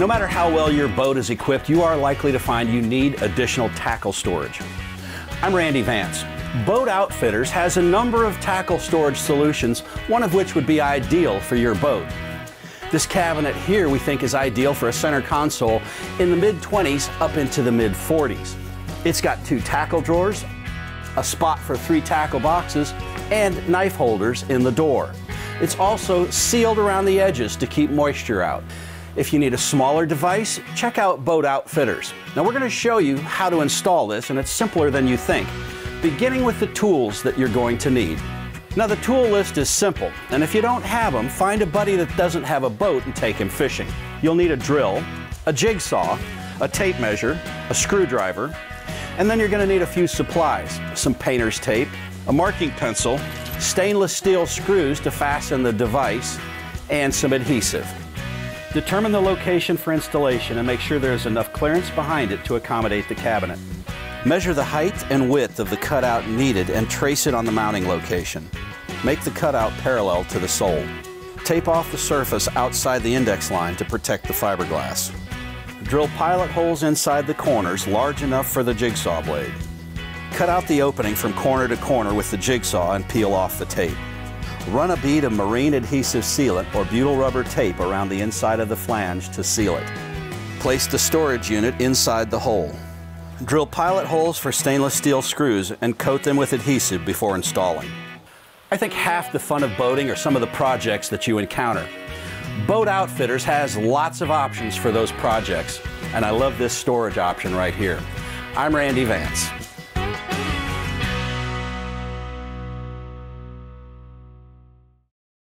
No matter how well your boat is equipped, you are likely to find you need additional tackle storage. I'm Randy Vance. Boat Outfitters has a number of tackle storage solutions, one of which would be ideal for your boat. This cabinet here we think is ideal for a center console in the mid 20s up into the mid 40s. It's got two tackle drawers, a spot for three tackle boxes, and knife holders in the door. It's also sealed around the edges to keep moisture out. If you need a smaller device, check out Boat Outfitters. Now we're going to show you how to install this and it's simpler than you think, beginning with the tools that you're going to need. Now the tool list is simple, and if you don't have them, find a buddy that doesn't have a boat and take him fishing. You'll need a drill, a jigsaw, a tape measure, a screwdriver, and then you're going to need a few supplies, some painter's tape, a marking pencil, stainless steel screws to fasten the device, and some adhesive. Determine the location for installation and make sure there is enough clearance behind it to accommodate the cabinet. Measure the height and width of the cutout needed and trace it on the mounting location. Make the cutout parallel to the sole. Tape off the surface outside the index line to protect the fiberglass. Drill pilot holes inside the corners large enough for the jigsaw blade. Cut out the opening from corner to corner with the jigsaw and peel off the tape. Run a bead of marine adhesive sealant or butyl rubber tape around the inside of the flange to seal it. Place the storage unit inside the hole. Drill pilot holes for stainless steel screws and coat them with adhesive before installing. I think half the fun of boating are some of the projects that you encounter. Boat Outfitters has lots of options for those projects, and I love this storage option right here. I'm Randy Vance.